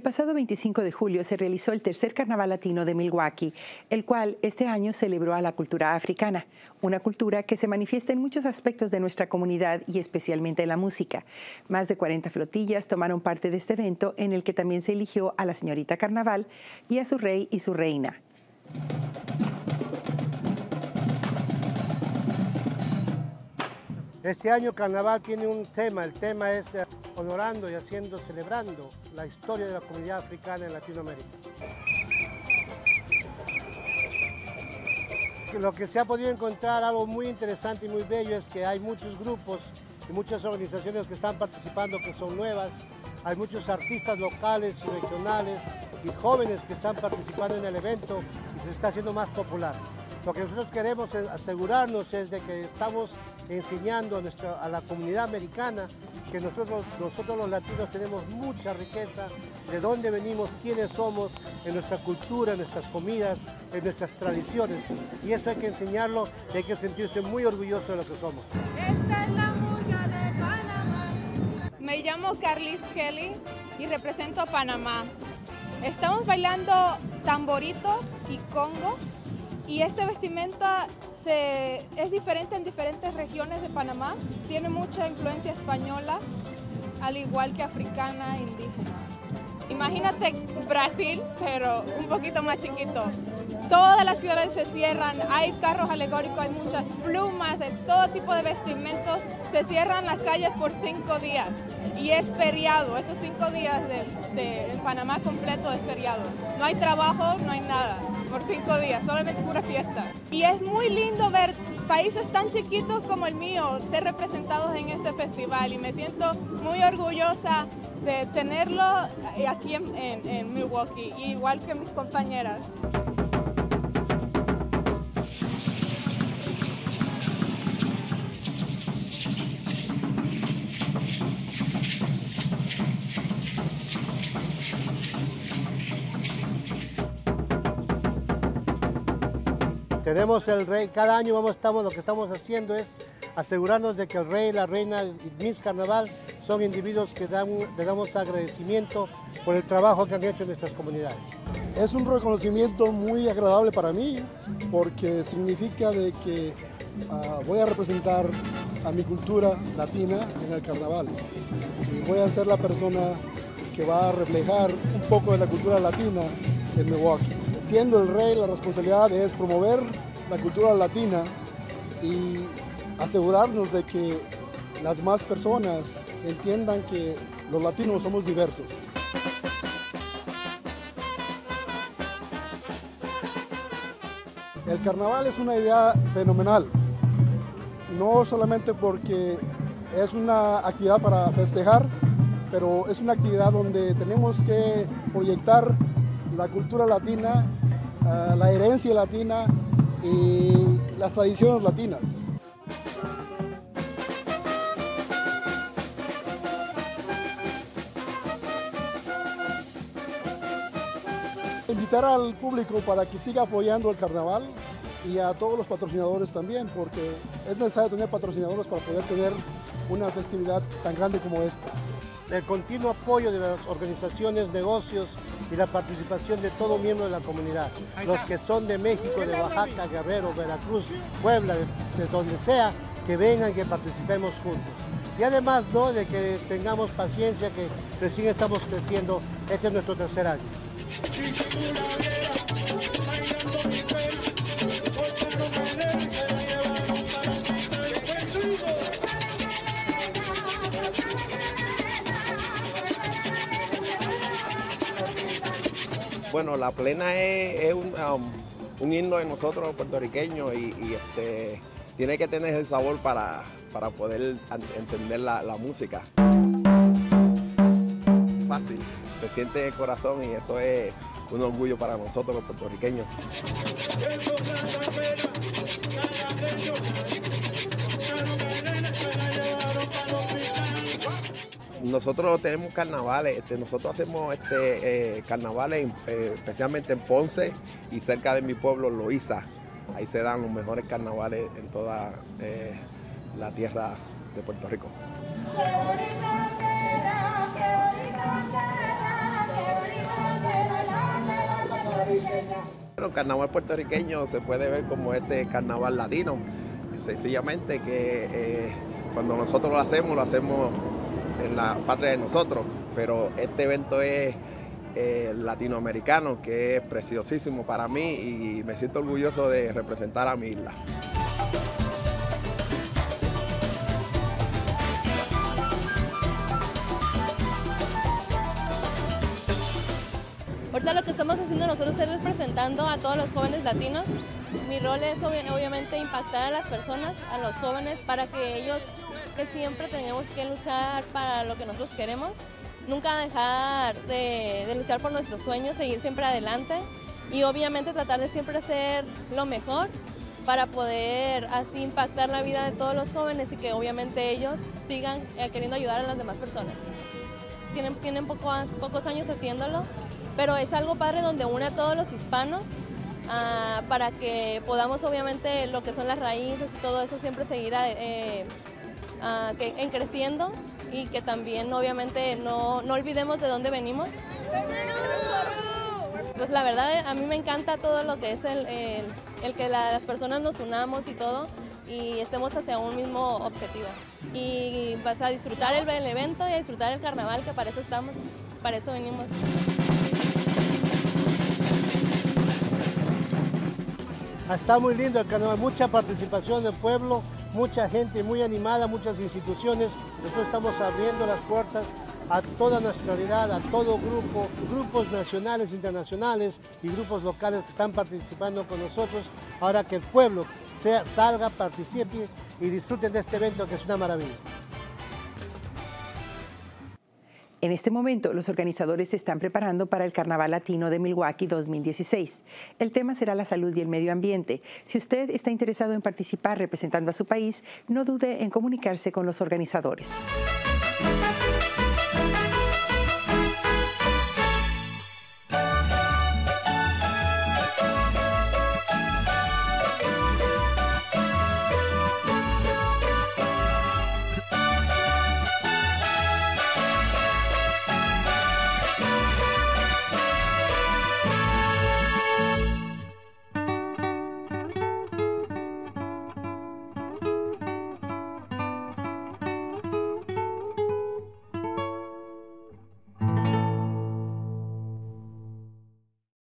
El pasado 25 de julio se realizó el tercer Carnaval Latino de Milwaukee, el cual este año celebró a la cultura africana, una cultura que se manifiesta en muchos aspectos de nuestra comunidad y especialmente en la música. Más de 40 flotillas tomaron parte de este evento en el que también se eligió a la señorita Carnaval y a su rey y su reina. Este año Carnaval tiene un tema, el tema es eh, honorando y haciendo, celebrando la historia de la comunidad africana en Latinoamérica. Lo que se ha podido encontrar, algo muy interesante y muy bello, es que hay muchos grupos y muchas organizaciones que están participando que son nuevas, hay muchos artistas locales y regionales y jóvenes que están participando en el evento y se está haciendo más popular. Lo que nosotros queremos asegurarnos es de que estamos enseñando a, nuestra, a la comunidad americana que nosotros, nosotros los latinos tenemos mucha riqueza, de dónde venimos, quiénes somos, en nuestra cultura, en nuestras comidas, en nuestras tradiciones. Y eso hay que enseñarlo y hay que sentirse muy orgulloso de lo que somos. Esta es la murga de Panamá. Me llamo Carlis Kelly y represento a Panamá. Estamos bailando tamborito y congo y este vestimenta se, es diferente en diferentes regiones de Panamá. Tiene mucha influencia española, al igual que africana e indígena. Imagínate Brasil, pero un poquito más chiquito. Todas las ciudades se cierran, hay carros alegóricos, hay muchas plumas, de todo tipo de vestimentos. Se cierran las calles por cinco días y es feriado. Estos cinco días de, de Panamá completo es feriado. No hay trabajo, no hay nada por cinco días, solamente pura fiesta. Y es muy lindo ver países tan chiquitos como el mío ser representados en este festival y me siento muy orgullosa de tenerlo aquí en, en Milwaukee, igual que mis compañeras. Tenemos el rey, cada año vamos, estamos, lo que estamos haciendo es asegurarnos de que el rey, la reina y Miss Carnaval son individuos que le damos agradecimiento por el trabajo que han hecho en nuestras comunidades. Es un reconocimiento muy agradable para mí porque significa de que uh, voy a representar a mi cultura latina en el carnaval y voy a ser la persona que va a reflejar un poco de la cultura latina en Milwaukee siendo el rey, la responsabilidad es promover la cultura latina y asegurarnos de que las más personas entiendan que los latinos somos diversos. El carnaval es una idea fenomenal, no solamente porque es una actividad para festejar, pero es una actividad donde tenemos que proyectar la cultura latina la herencia latina y las tradiciones latinas. Invitar al público para que siga apoyando el carnaval y a todos los patrocinadores también, porque es necesario tener patrocinadores para poder tener una festividad tan grande como esta el continuo apoyo de las organizaciones, negocios y la participación de todo miembro de la comunidad. Los que son de México, de Oaxaca, Guerrero, Veracruz, Puebla, de, donde sea, que vengan, que participemos juntos. Y además ¿no? de que tengamos paciencia, que recién estamos creciendo, este es nuestro tercer año. Bueno, la plena es, um, un, himno de nosotros puertorriqueños y, este, tiene que tener el sabor para, poder entender la, música. Fácil, se siente el corazón y eso es un orgullo para nosotros los puertorriqueños. Nosotros tenemos carnavales, este, nosotros hacemos este, eh, carnavales eh, especialmente en Ponce y cerca de mi pueblo, Loíza. Ahí se dan los mejores carnavales en toda eh, la tierra de Puerto Rico. El carnaval puertorriqueño se puede ver como este carnaval latino, sencillamente que cuando nosotros lo hacemos, lo hacemos en la patria de nosotros, pero este evento es eh, latinoamericano, que es preciosísimo para mí y me siento orgulloso de representar a mi isla. Ahorita lo que estamos haciendo nosotros es representando a todos los jóvenes latinos. Mi rol es obviamente impactar a las personas, a los jóvenes, para que ellos, que siempre tenemos que luchar para lo que nosotros queremos, nunca dejar de, luchar por nuestros sueños, seguir siempre adelante y obviamente tratar de siempre hacer lo mejor para poder así impactar la vida de todos los jóvenes y que obviamente ellos sigan eh, queriendo ayudar a las demás personas. Tienen, tienen pocos, pocos años haciéndolo, pero es algo padre donde une a todos los hispanos ah, para que podamos obviamente lo que son las raíces y todo eso siempre seguir eh, ah, en creciendo y que también obviamente no, no olvidemos de dónde venimos. Pues la verdad a mí me encanta todo lo que es el, el, que las personas nos unamos y todo y estemos hacia un mismo objetivo. Y vas a disfrutar el, el evento y a disfrutar el carnaval, que para eso estamos, para eso venimos. Está muy lindo el carnaval, mucha participación del pueblo, mucha gente muy animada, muchas instituciones. Nosotros estamos abriendo las puertas a toda nacionalidad, a todo grupo, grupos nacionales, internacionales y grupos locales que están participando con nosotros. Ahora que el pueblo sea, salga, participe y disfruten de este evento que es una maravilla. En este momento, los organizadores se están preparando para el Carnaval Latino de Milwaukee 2016. El tema será la salud y el medio ambiente. Si usted está interesado en participar representando a su país, no dude en comunicarse con los organizadores.